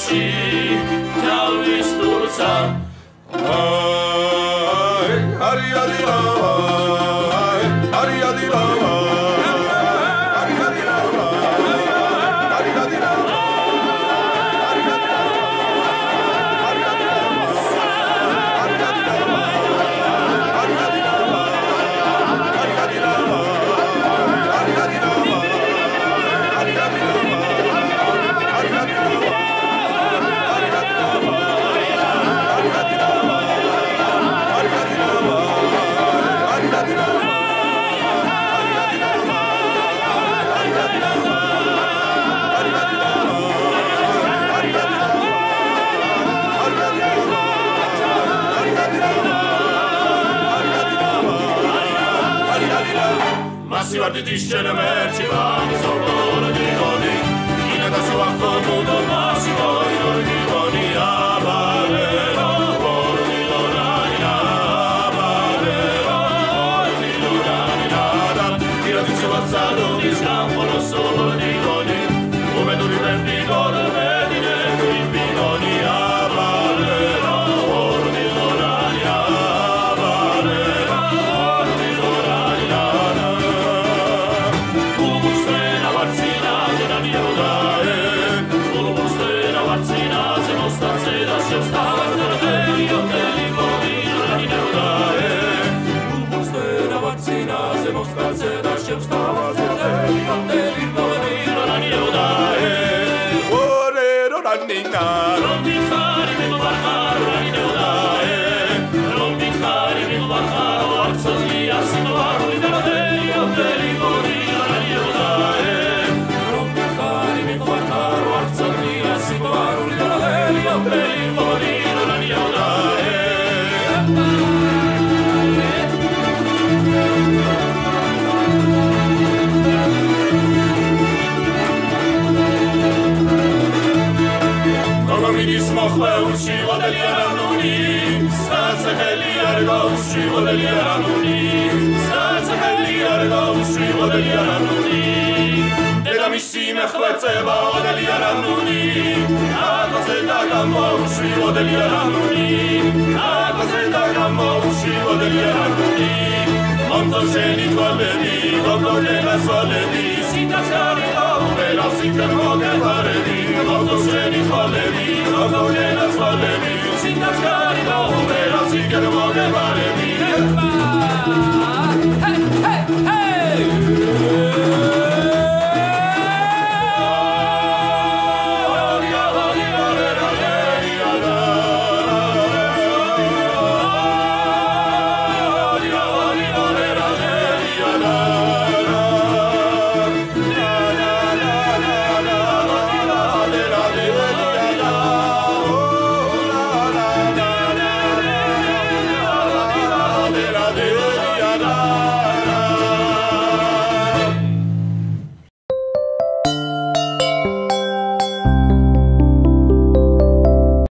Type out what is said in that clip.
გულში თავის თურცა. აი არი არი აი არი არი da sua comodo massi poi non di godi. A valero por di lorana a valero por di lorana tira di pintaron. მოხვეულში ოდელიანუნი საცელი არ გოუსში ოდელიანუნი საცელი არ გოუსში ოდელიანუნი დედამისი მეხვეწება ოდელიანუნი აკოზე დაგამოუსში ოდელიანუნი აკოზე დაგამოუსში ოდელიანუნი მომწონს შენი თვალები გოგონელა სვალები სიტაცარი აუმელა სიტან მოგებარები მომწონს შენი თვალები გოგონელა სვალები სიტაცარი აუმელა სიტან მოგებარები